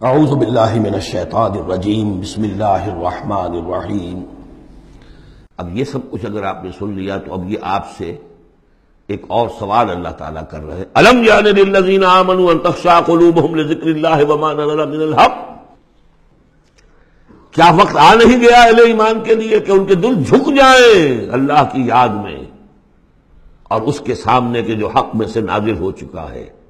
आउज़बिल्लिमिनशैतानरजीम बिस्मिल्लाहिर्रहमानिर्रहीम अब ये सब कुछ अगर आपने सुन लिया तो अब ये आपसे एक और सवाल अल्लाह ताला कर रहे हैं। अलम यानजीन आमनु नज़ला मिनल हक़। क्या वक्त आ नहीं गया अहले ईमान के लिए कि उनके दिल झुक जाए अल्लाह की याद में और उसके सामने के जो हक में से नाजिल हो चुका है?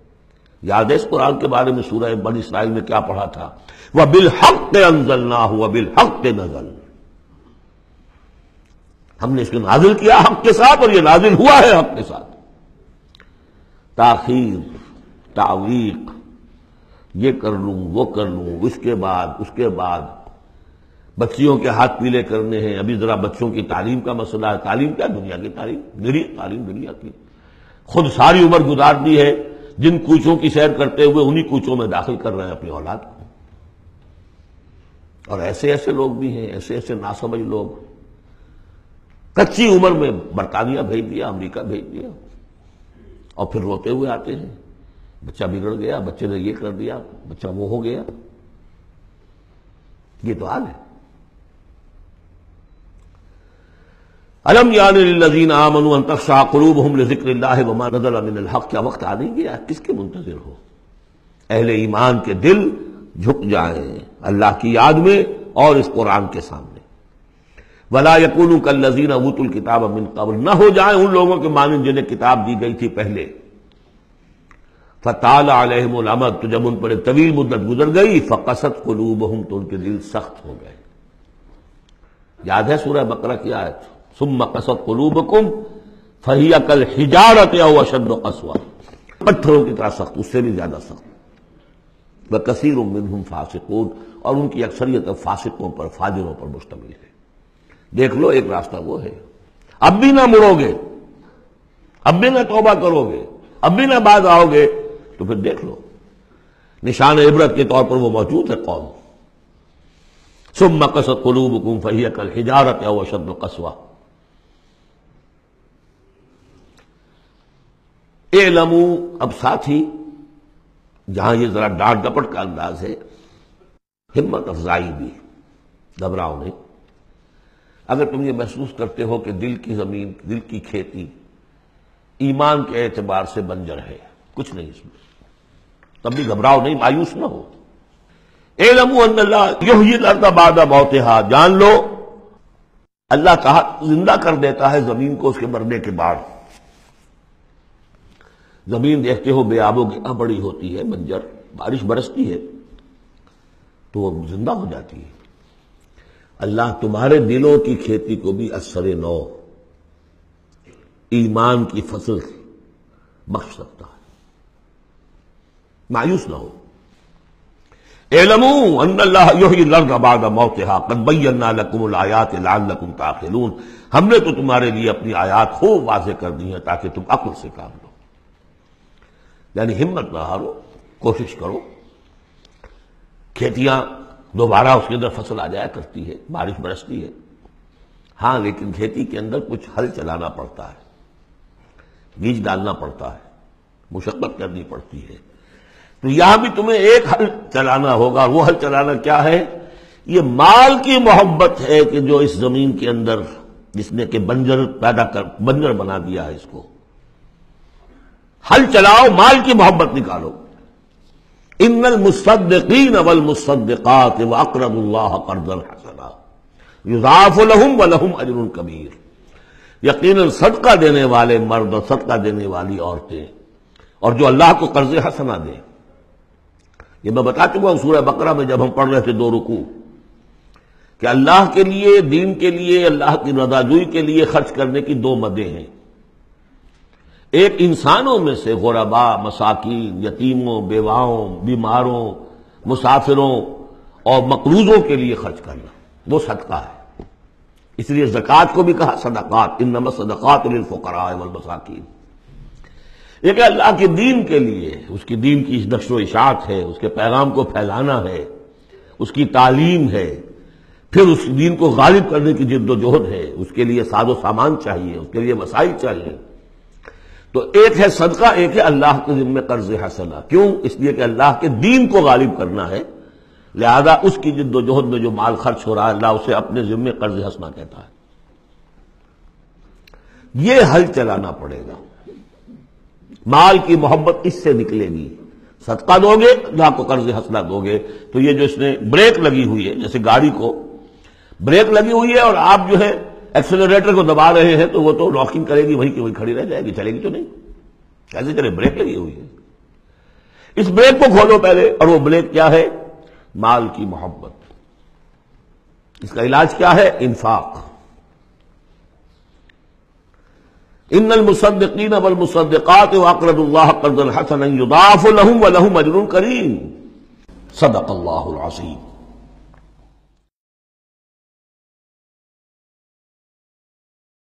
याद है इस कुरान के बारे में सूरह बन इसराइल में क्या पढ़ा था? वह बिल हक अंजल ना हुआ बिल हक नजल। हमने इसको नाजिल किया हक के साथ और यह नाजिल हुआ है हक के साथ। ताखीर, तावीक, ये कर लूँ, वो कर लूँ उसके बाद उसके बाद। बच्चियों के हाथ पीले करने हैं। अभी जरा बच्चों की तालीम का मसला है। तालीम क्या? दुनिया की तालीम निरी तालीम दुनिया की। खुद सारी उम्र गुजार दी है। जिन कूचों की सैर करते हुए उन्हीं कूचों में दाखिल कर रहे हैं अपनी औलाद को। और ऐसे ऐसे लोग भी हैं, ऐसे ऐसे नासमझ लोग। कच्ची उम्र में बरतानिया भेज दिया, अमेरिका भेज दिया। और फिर रोते हुए आते हैं। बच्चा बिगड़ गया, बच्चे ने ये कर दिया, बच्चा वो हो गया। ये तो हाल है। अलम यानजीन आमनु तख्शा कलूब हम ज़िक्र हक। क्या वक्त आ नहीं गया किसके मुंतजर हो? अहले ईमान के दिल झुक जाए अल्लाह की याद में और इस कुरान के सामने। वला यकून कल लजीन अबूतुल किताब अमिन कबल। न हो जाए उन लोगों के मानन जिन्हें किताब दी गई थी पहले। फताल आलमद तो जब उन पर एक तवील मुद्दत गुजर गई, फ़कसत कलूब हम तो उनके दिल सख्त हो गए। याद है सूरह बकरा की आयत? सुम कसत कलूबकुम, फहिया कल हिजारत या अशद कसवा पत्थरों की तरह सख्त, उससे भी ज़्यादा सख्त। वह कसीर मिन फासिकून, और उनकी अक्सरियत फासिकों पर, फाजिरों पर मुश्तमिल है। देख लो, एक रास्ता वो है। अब भी ना मुड़ोगे, अब भी ना तोबा करोगे, अब भी ना बाद आओगे तो फिर देख लो। निशान इबरत के तौर पर वो मौजूद है कौम। सुम कसत कलूबकुम, फहिया कल हिजारत या अशद कसवा। ए लमू अब साथ ही जहाँ ये जरा डांट डपट का अंदाज है, हिम्मत अफजाई भी घबराओ नहीं। अगर तुम ये महसूस करते हो कि दिल की ज़मीन, दिल की खेती, ईमान के एतबार से बंजर है, कुछ नहीं इसमें। तब भी घबराओ नहीं, मायूस ना हो। ए लमू अल्लाह बादा मौतेहा, जान लो, अल्लाह कहा, ज़िंदा कर देता है ज़मीन को उसके मरने के बाद। ज़मीन देखते हो बेआबो गिरा बड़ी होती है बंजर बारिश बरसती है तो वो ज़िंदा हो जाती है। अल्लाह तुम्हारे दिलों की खेती को भी असर नौ। ईमान की फ़सल बख्श सकता है। मायूस ना हो। एलमू कदबैन्ना लकुम आयात लाल हमने तो तुम्हारे लिए अपनी आयात खूब वाजे कर दी है ताकि तुम अक्ल से काम लो यानी हिम्मत ना हारो, कोशिश करो। खेतियाँ दोबारा उसके अंदर फ़सल आ जाया करती है, बारिश बरसती है। हाँ लेकिन खेती के अंदर कुछ हल चलाना पड़ता है। बीज डालना पड़ता है, मुशक्कत करनी पड़ती है। तो यहाँ भी तुम्हें एक हल चलाना होगा, वो हल चलाना क्या है? ये माल की मोहब्बत है कि जो इस ज़मीन के अंदर, जिसने के बंजर पैदा कर, बंजर बना दिया है इसको। हल चलाओ, माल की मोहब्बत निकालो। इनल मुसद्दीन अवल मुसद्दिकात व अकरबुल्लाह हसना। व अजरुल कबीर। यकीन सदका देने वाले मर्द और सदका देने वाली औरतें, और जो अल्लाह को कर्ज हसना दे। ये मैं बता चुका हूँ सूर्य बकरा में जब हम पढ़ रहे थे दो रुकू। कि अल्लाह के लिए, दीन के लिए, अल्लाह की रजाजुई के लिए खर्च करने की दो मदें हैं। एक इंसानों में से गुरबा, मसाकिन, यतीमों, बेवाओं, बीमारों, मुसाफिरों और मकरूजों के लिए खर्च करना, वो सदका है। इसलिए जक़ात को भी कहा, सदक़ात इन नमक सदक़ात मसाकिन। एक अल्लाह के दीन के लिए, उसकी दीन की नशो इशात है, उसके पैगाम को फैलाना है, उसकी तालीम है, फिर उस दीन को गालिब करने की जिद्दोजहद है, उसके लिए साजो सामान चाहिए, उसके लिए वसाइल चाहिए। तो एक है सदका, एक है अल्लाह के जिम्मे कर्ज हसना। क्यों? इसलिए कि अल्लाह के दीन को गालिब करना है। लिहाजा उसकी जिद्दोजहद में जो माल खर्च हो रहा है, अल्लाह उसे अपने जिम्मे कर्ज हंसना कहता है। यह हल चलाना पड़ेगा। माल की मोहब्बत इससे निकलेगी। सदका दोगे, अल्लाह को कर्ज हंसना दोगे। तो ये जो इसने ब्रेक लगी हुई है, जैसे गाड़ी को, ब्रेक लगी हुई है और आप जो है एक्सेलरेटर को दबा रहे हैं तो वो तो लॉकिंग करेगी, वहीं की वहीं खड़ी रह जाएगी, चलेगी तो नहीं। कैसे चले? ब्रेक लगी हुई है। इस ब्रेक को खोलो पहले, और वो ब्रेक क्या है? माल की मोहब्बत। इसका इलाज क्या है? इंफाक। इन मुसद्दीन अवल मुसद्दक़ात वाकरदुल्लाह कर्दल हसन युदाफ लहम व अजरुल करीम। सदक अल्लाह